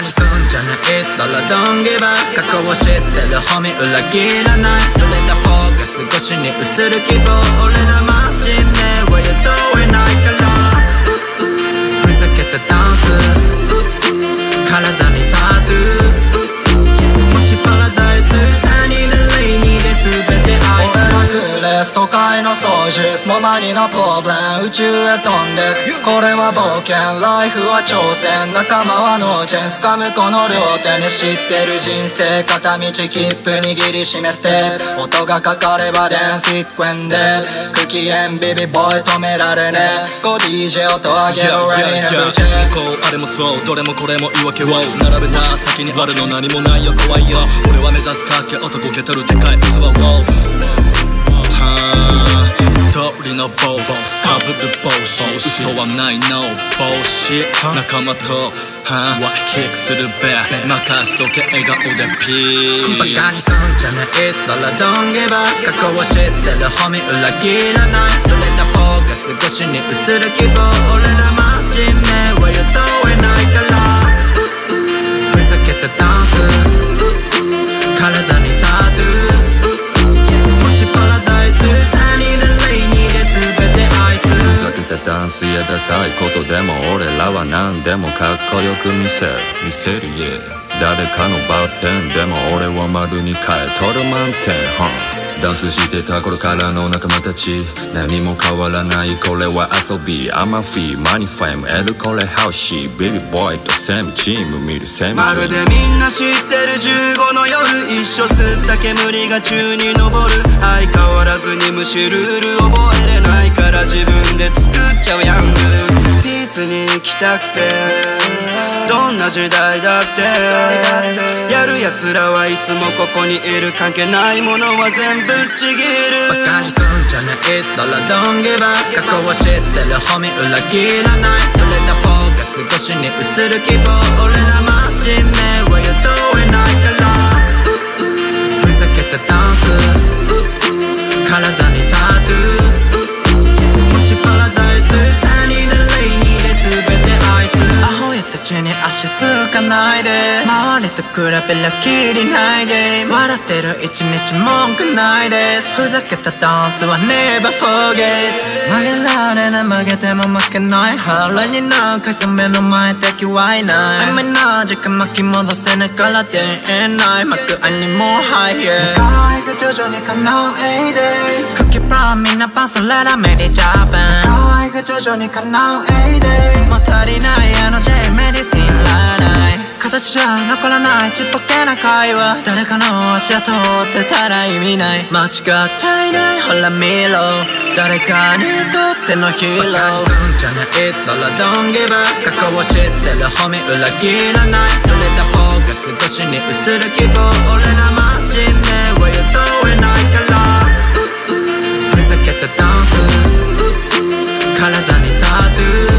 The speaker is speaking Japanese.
にすんじゃないったらドンギバ過去を知ってる。ホミ裏切らない。濡れたフォーカス越しに映る希望。俺ら真面目。は装えないからクーレス都会の掃除スモマニのプロブレム宇宙へ飛んでくこれは冒険ライフは挑戦仲間はノーチェンス掴むこの両手に知ってる人生片道切符握りしめステップ音がかかればダンスイックエンデクキエンビビボーイ止められね。こう DJ 音上げろ Rain every day こうあれもそうどれもこれも言い訳を並べた先にあるの何もないよ怖いよ。俺は目指すかけ男受け取るでかい器をはあス。トーリーのボス。かぶる帽子嘘はないの帽子仲間とはキックするべ任せとけ笑顔でピーバカにすんじゃないったら Don't give up 過去を知ってるホミ裏切らない濡れたフォーカス。越しに映る希望俺ら真面目は予想えないからふざけたダンス。ダンスやダサいことでも俺らは何でもかっこよく見せる。見せる yeah 誰かのバッテンでも俺は丸に変えとる満点、huh、ダンスしてた頃からの仲間たち。何も変わらない。これは遊び。アマフィーマニファイムエルコレハウシー。ビビボーイとセムチーム見るセムまるでみんな知ってる15の夜一緒吸った煙が宙に昇る。相変わらずに無視ルール覚えれないから自分スに行きたくて。どんな時代だって。やる奴らはいつもここにいる関係ないものは全部ちぎる。バカにすんじゃないったら Don't give up 過去を知ってる。ホミ裏切らない。濡れたフォーカス。越しに映る希望。俺ら真面目。は予想えないからないで。周りと比べらきりないゲーム笑ってる一日文句ないで。すふざけたダンスは never forget 曲げられない曲げても負けない腹になんか目の前敵はいない雨の時間巻き戻せないから出えない。幕あにも high here 願いが徐々に叶えでクッキープランみんなパンそれらメディジャパン。願いが徐々に叶えでもう足りないあの J メディシンらない。形じゃ残らないちっぽけな会話。誰かの足跡を追ってたら意味ない。間違っちゃいないほら見ろ。誰かにとってのヒーロー。バカにすんじゃないったら Don't give up 過去を知ってる。ホミ裏切らない。濡れたフォーカス越しに映る希望。俺ら真面目体にタトゥー